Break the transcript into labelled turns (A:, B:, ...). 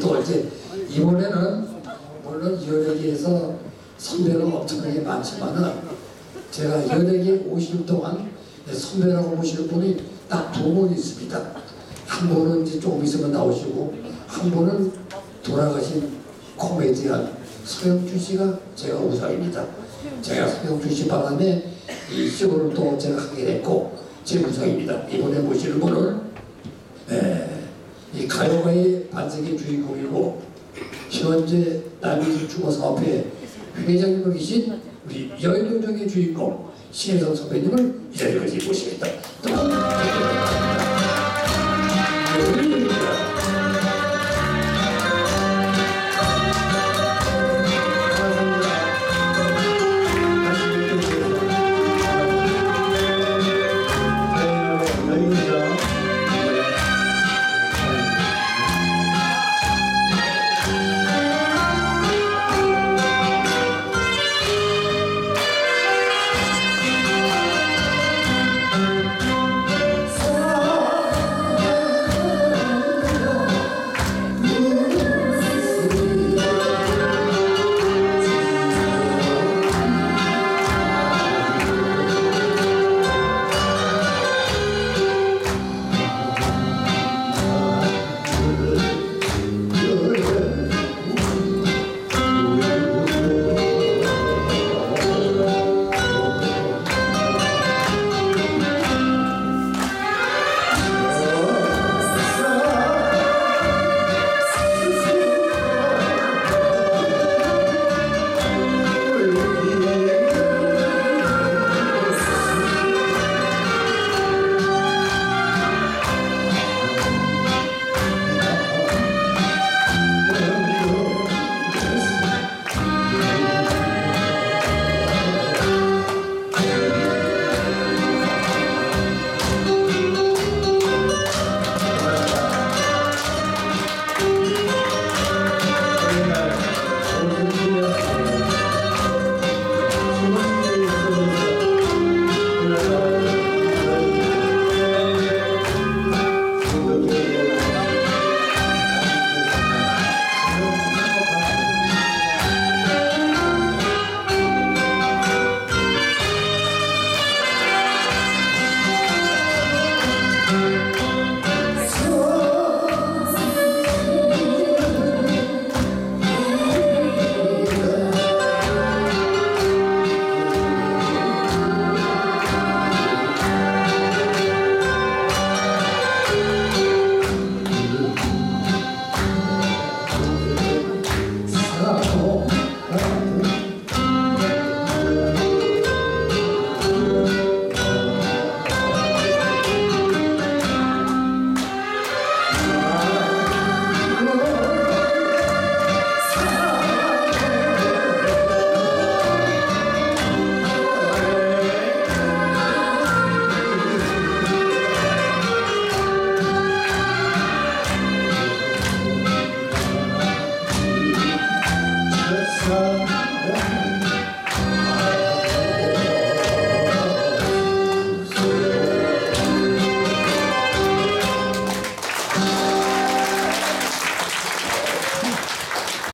A: 또 이제 이번에는 물론 연예계에서 선배가 엄청나게 많지만은 제가 연예계 50년 동안 선배라고 보시는 분이 딱 두 분 있습니다. 한 분은 이제 조금 있으면 나오시고 한 분은 돌아가신 코미디언 서영준 씨가 제가 우상입니다. 제가 서영준 씨 바람에 이 쇼를 또 제가 하게 됐고 제 우상입니다. 이번에 모시는 분은 에, 이 가요가의 반세기 주인공이고 현재 남이주 주거사업회 회장님으로 계신 우리 여인동정의 주인공 신혜성 선배님을 이 자리까지 모시겠다. come.